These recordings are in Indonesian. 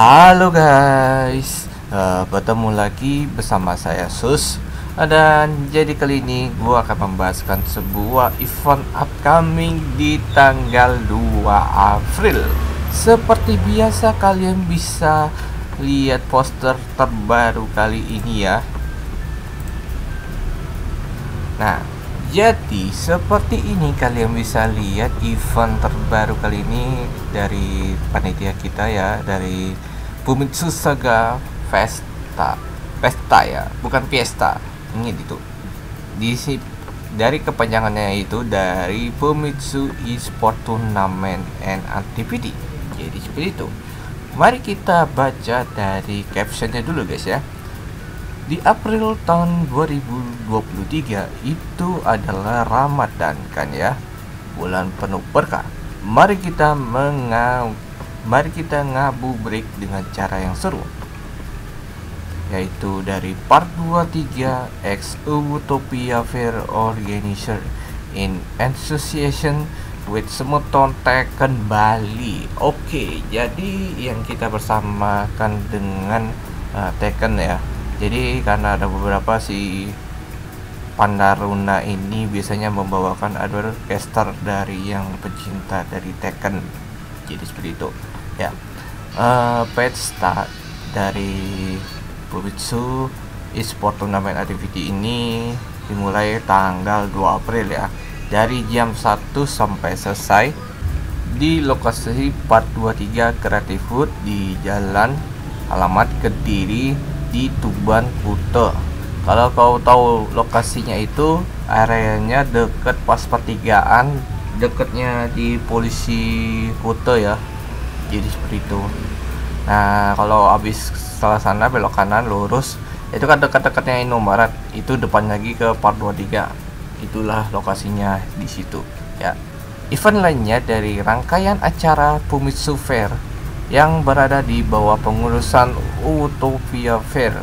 Halo guys, uh, bertemu lagi bersama saya Sus. Dan jadi kali ini gue akan membahaskan sebuah event upcoming di tanggal 2 April. Seperti biasa kalian bisa lihat poster terbaru kali ini ya. Nah jadi seperti ini kalian bisa lihat event terbaru kali ini dari panitia kita ya dari Bumitsu Saga Festa Festa ya bukan Fiesta. Ini itu di dari kepanjangannya itu dari Bumitsu Esport Tournament and Activity. Jadi seperti itu. Mari kita baca dari captionnya dulu guys ya. Di April tahun 2023 itu adalah Ramadan kan ya? Bulan penuh berkah. Mari kita mengau mari kita ngabuburit dengan cara yang seru yaitu dari part 23 X Utopia Fair Organizer in Association with Semeton Tekken Bali Oke jadi yang kita bersamakan dengan uh, Tekken ya. Jadi karena ada beberapa si Pandaruna ini biasanya membawakan advercaster dari yang pecinta dari Tekken jadi seperti itu. Ya. Uh, pesta dari Bubitsu Esport Tournament Activity ini dimulai tanggal 2 April ya. Dari jam 1 sampai selesai di lokasi 423 Creative Food di Jalan Alamat Kediri di Tuban Kute kalau kau tahu lokasinya itu areanya deket pas pertigaan deketnya di polisi Kute ya. Jadi seperti itu. Nah kalau habis setelah sana belok kanan lurus itu kan dekat-dekatnya Indomaret itu depan lagi ke part 23 itulah lokasinya di situ ya. Event lainnya dari rangkaian acara Pumitsu Fair yang berada di bawah pengurusan Utopia Fair.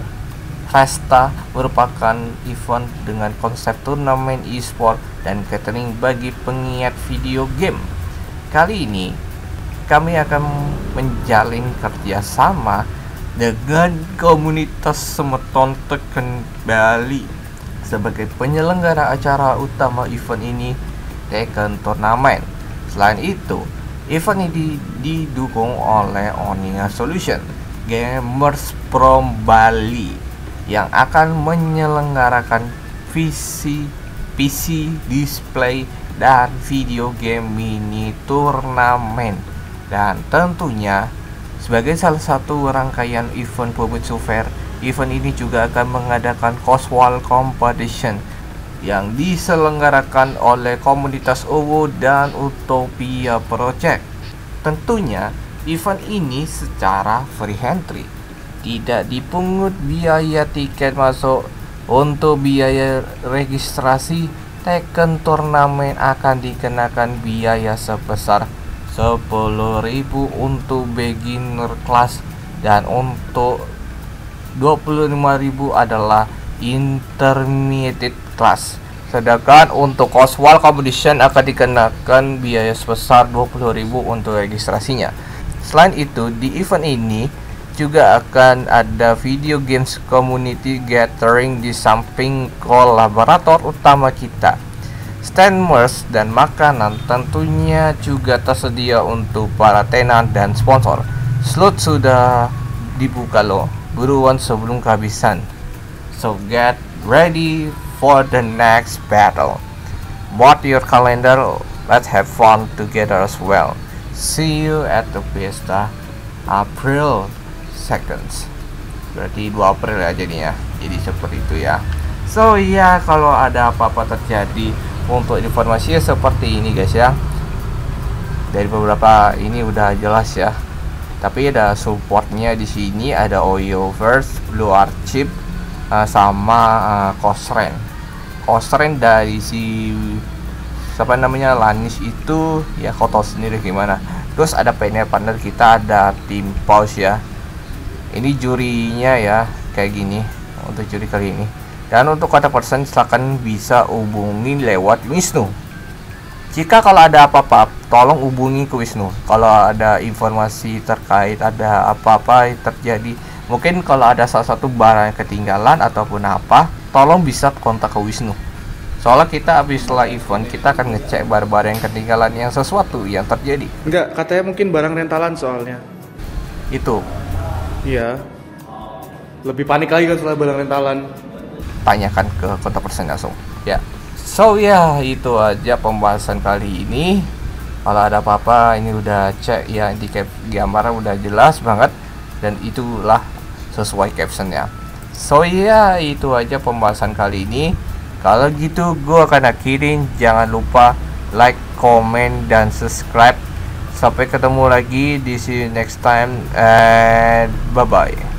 Festa merupakan event dengan konsep turnamen e-sport dan catering bagi pengiat video game. Kali ini, kami akan menjalin kerjasama dengan komunitas Semeton Bali sebagai penyelenggara acara utama event ini Tekken Turnamen. Selain itu, Event ini didukung oleh Onia Solution, Gamers from Bali yang akan menyelenggarakan PC, PC display dan video game mini turnamen dan tentunya sebagai salah satu rangkaian event Bobitsu Fair event ini juga akan mengadakan casual competition yang diselenggarakan oleh komunitas OWO dan Utopia Project. Tentunya, event ini secara free entry, tidak dipungut biaya tiket masuk. Untuk biaya registrasi, Tekken turnamen akan dikenakan biaya sebesar 10.000 untuk beginner class dan untuk 25.000 adalah intermediate class. Sedangkan untuk casual competition akan dikenakan biaya sebesar 20.000 untuk registrasinya. Selain itu, di event ini juga akan ada video games community gathering di samping kolaborator utama kita. Stand merch dan makanan tentunya juga tersedia untuk para tenan dan sponsor. Slot sudah dibuka loh, buruan sebelum kehabisan. So get ready for the next battle. Mark your calendar, let's have fun together as well. See you at the Fiesta April 2nd. Berarti 2 April ya jadinya. Jadi seperti itu ya. So ya kalau ada apa-apa terjadi untuk informasinya seperti ini guys ya. Dari beberapa ini udah jelas ya. Tapi ada supportnya di sini ada Oyoverse, Blue Archive, uh, sama uh, Kosren Kosren dari si siapa namanya Lanis itu ya tahu sendiri gimana terus ada panel partner kita ada tim pause ya ini jurinya ya kayak gini. Untuk juri kali ini. Dan untuk kata persen silahkan bisa hubungi lewat Wisnu. Jika kalau ada apa-apa tolong hubungi ke Wisnu. Kalau ada informasi terkait ada apa-apa yang terjadi mungkin kalau ada salah satu barang yang ketinggalan ataupun apa tolong bisa kontak ke Wisnu. Soalnya kita habis setelah event kita akan ngecek barang-barang yang ketinggalan yang sesuatu yang terjadi. Enggak, katanya mungkin barang rentalan soalnya. itu Iya. Lebih panik lagi kan setelah barang rentalan. tanyakan ke kontak person langsung. Ya. So ya itu aja pembahasan kali ini. Kalau ada apa-apa ini udah cek ya di cap gambarnya udah jelas banget. Dan itulah sesuai captionnya. So ya itu aja pembahasan kali ini. Kalau gitu gue akan akhirin. Jangan lupa like comment dan subscribe sampai ketemu lagi di see you next time and bye bye